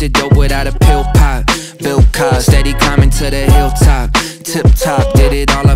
the dope without a pill pop. Bill cop, steady climbing to the hilltop. Tip top, did it all